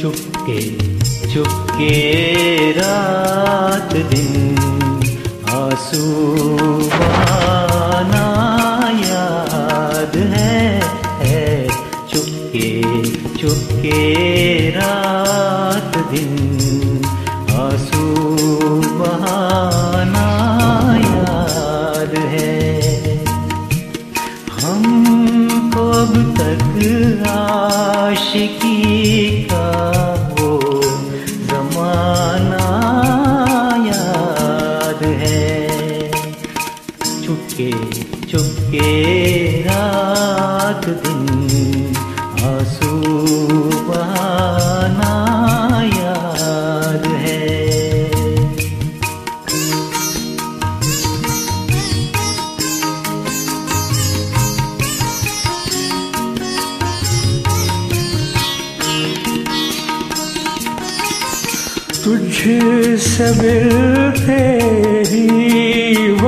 चुपके चुपके रात दिन आँसू बहाना याद है, है। चुपके चुपके रात दिन आँसू बहाना चुपके चुपके रात दिन आँसू बहाना याद है। तुझसे मिलते ही वो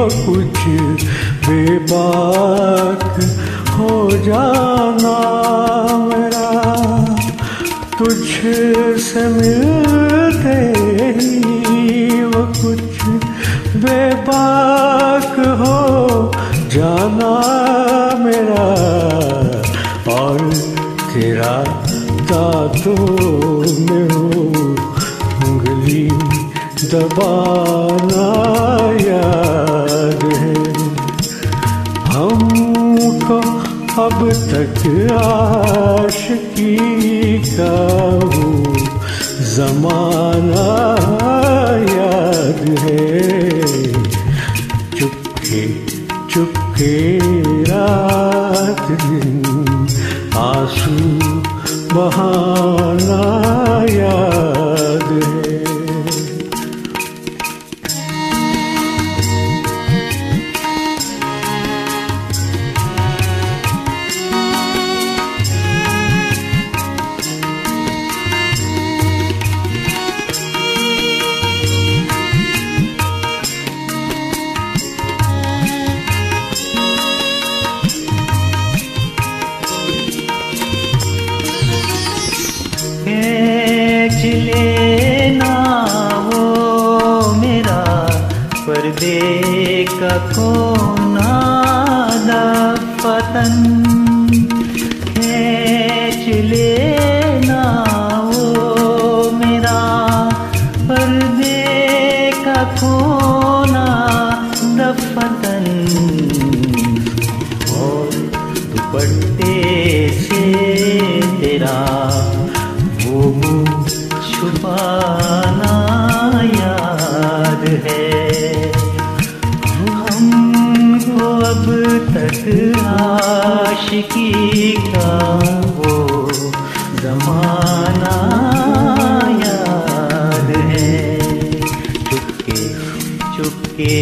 कुछ बेबाक हो जाना मेरा। तुझसे मिलते ही वो कुछ बेबाक हो जाना मेरा। और तेरा दांतों में हो, उंगली दबाना अब तक आशिकी का जमाना याद है। चुपके चुपके रात दिन आँसू बहाना याद का आशिकी का वो जमाना याद है। Chupke Chupke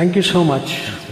Thank you so much.